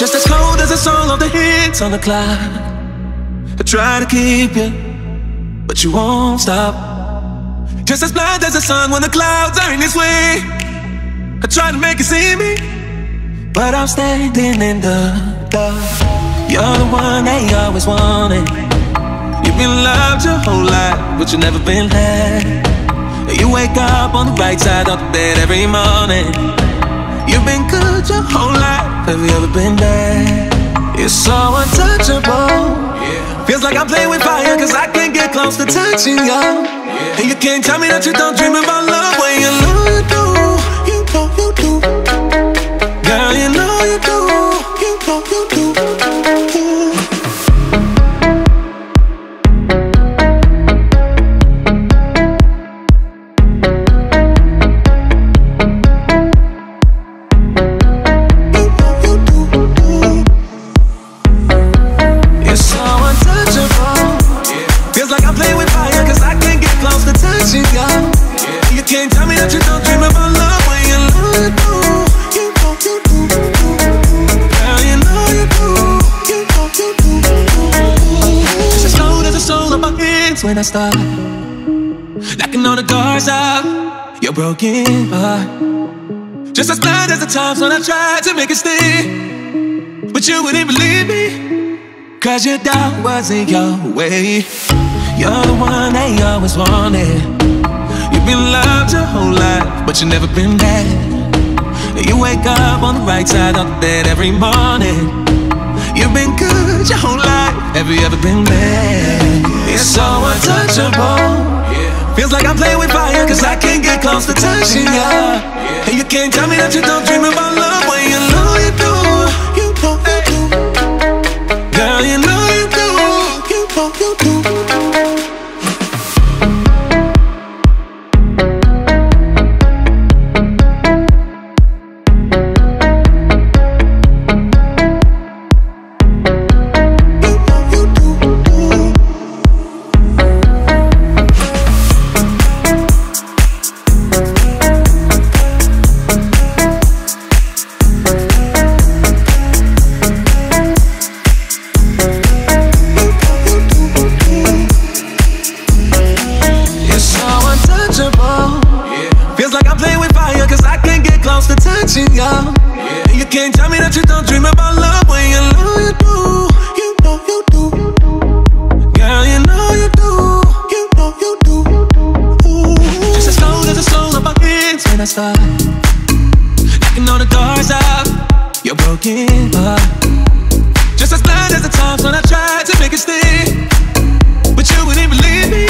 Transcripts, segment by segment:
Just as cold as the song of the hits on the clock. I try to keep you, but you won't stop. Just as blind as the sun when the clouds are in its way. I try to make you see me, but I'm standing in the dark. You're the one they always wanted. You've been loved your whole life, but you've never been had. You wake up on the right side of the bed every morning. You've been Have you ever been bad? You're so untouchable. Yeah. Feels like I'm playing with fire, cause I can't get close to touching you. Yeah. And you can't tell me that you don't dream about love when you know can't tell me that you don't dream about love when you know you do. You you do. Girl, you you do. You you do. Just as cold as the soul of my hands when I start. Knocking all the doors of your broken heart. Just as blind as the times when I tried to make it stay. But you wouldn't believe me. Cause your doubt wasn't your way. You're the one they always wanted. You've been loved your whole life, but you've never been bad. You wake up on the right side of bed every morning. You've been good your whole life. Have you ever been bad? You're so untouchable. Feels like I'm playing with fire, cause I can't get close to touching you. And you can't tell me that you don't dream about love close to touching you. You can't tell me that you don't dream about love when you know you do. You know you do. Girl, you know you do. You know you do. Ooh. Just as cold as the soul of my hands when I start. Knocking on the doors of your broken heart. Just as blind as the times when I tried to make it stay. But you wouldn't believe me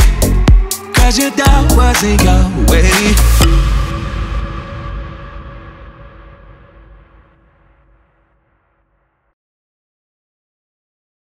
Cause your doubt wasn't your way